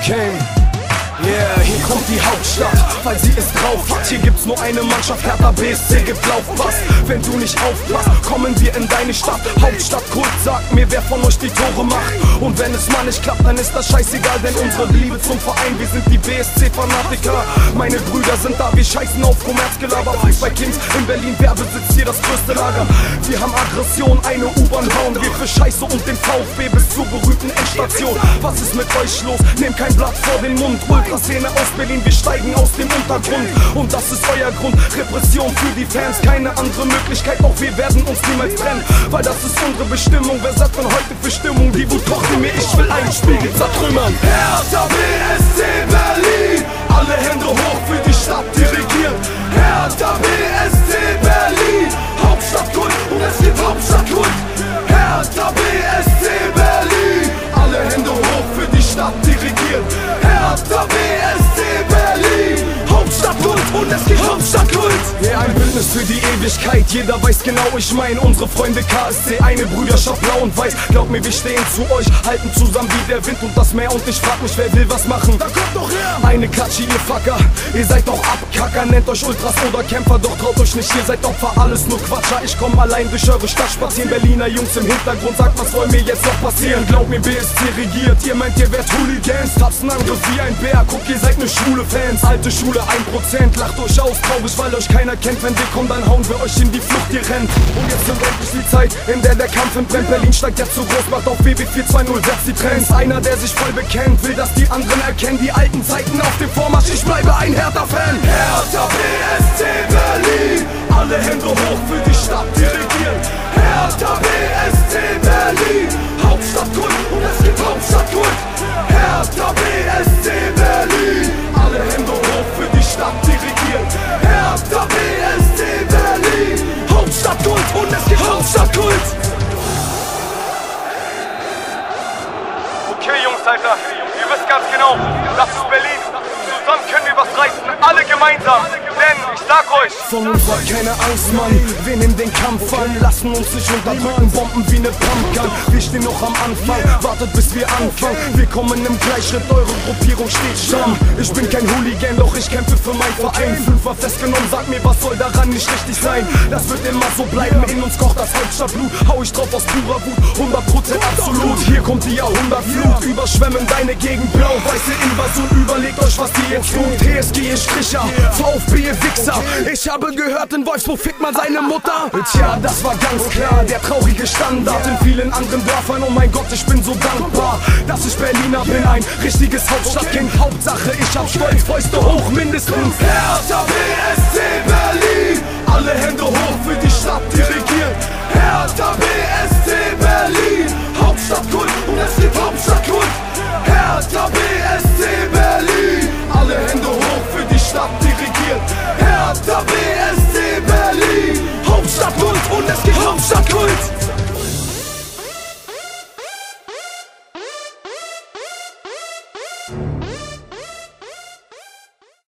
Okay. Yeah, hier kommt die Hauptstadt, weil sie es drauf hat. Hier gibt's nur eine Mannschaft, Hertha BSC gibt Laufpass. Wenn du nicht aufpasst, kommen wir in deine Stadt. Hauptstadt Kult, sag mir, wer von euch die Tore macht. Und wenn es mal nicht klappt, dann ist das scheißegal, denn unsere Liebe zum Verein, wir sind die BSC-Fanatiker. Meine Brüder sind da, wir scheißen auf Kommerzgelaber. Fußball Kings in Berlin, wer besitzt hier das größte Lager? Wir haben Aggression, eine U-Bahn bauen wir für Scheiße und den VfB bis zur berühmten Endstation. Was ist mit euch los? Nehmt kein Blatt vor den Mund, Ultraszene aus Berlin, wir steigen aus dem Untergrund. Und das ist euer Grund, Repression für die Fans, keine andere Möglichkeit, auch wir werden uns niemals trennen. Weil das ist unsere Bestimmung, wer sagt denn heute für Stimmung? Die Wut kocht in mir, ich will einen Spiegel zertrümmern. Hertha BSC Berlin, Bündnis für die Ewigkeit, jeder weiß genau, ich mein Unsere Freunde KSC, eine Brüderschaft blau und weiß. Glaub mir, wir stehen zu euch, halten zusammen wie der Wind und das Meer. Und ich frag mich, wer will was machen? Da kommt doch her! Eine Klatsche, ihr Fucker, ihr seid doch Abkacker Nennt euch Ultras oder Kämpfer, doch traut euch nicht Ihr seid Opfer, alles nur Quatscher Ich komm allein durch eure Stadt spazieren. Berliner Jungs im Hintergrund, sagt, was soll mir jetzt noch passieren? Glaub mir, BSC regiert, ihr meint, ihr werdet Hooligans. Tapsenangriff wie ein Bär, guck, ihr seid ne schwule Fans Alte Schule, 1%, lacht euch aus, traurig, weil euch keiner kennt Wenn wir kommen, dann hauen wir euch in die Flucht, ihr rennt. Und jetzt sind endlich die Zeit, in der der Kampf entbrennt Berlin steigt. Jetzt zu groß, macht auf BB 420, setzt die Trends. Einer, der sich voll bekennt, will, dass die anderen erkennen Die alten Zeiten auf dem Vormarsch, ich bleibe ein Hertha-Fan. Hertha Alter, ihr wisst ganz genau, das ist Berlin. Zusammen können wir was reißen, alle gemeinsam. Sag euch, Von uns war keine Angst, Mann. Wir nehmen den Kampf an, lassen uns nicht unterdrücken, Bomben wie ne Pumpgun. Wir stehen noch am Anfang, wartet bis wir anfangen. Wir kommen im Gleichschritt, eure Gruppierung steht stramm. Ich bin kein Hooligan, doch ich kämpfe für meinen Verein. Fünfer festgenommen, sag mir, was soll daran nicht richtig sein? Das wird immer so bleiben, in uns kocht das Hauptstadtblut. Hau ich drauf aus purer Wut, 100% absolut. Hier kommt die Jahrhundertflut, überschwemmen deine Gegend blau. Weiße Invasion, überlegt euch, was die jetzt tut. TSG, ihr Stricher, VfB, ihr Wichser. Ich habe gehört, in Wolfsburg fickt man seine Mutter. Tja, das war ganz klar, der traurige Standard in vielen anderen Dörfern. Oh mein Gott, ich bin so dankbar, dass ich Berliner bin. Ein richtiges Hauptstadtkind. Hauptsache, ich hab Stolz, Fäuste hoch, mindestens. Hertha BSC